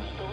estou.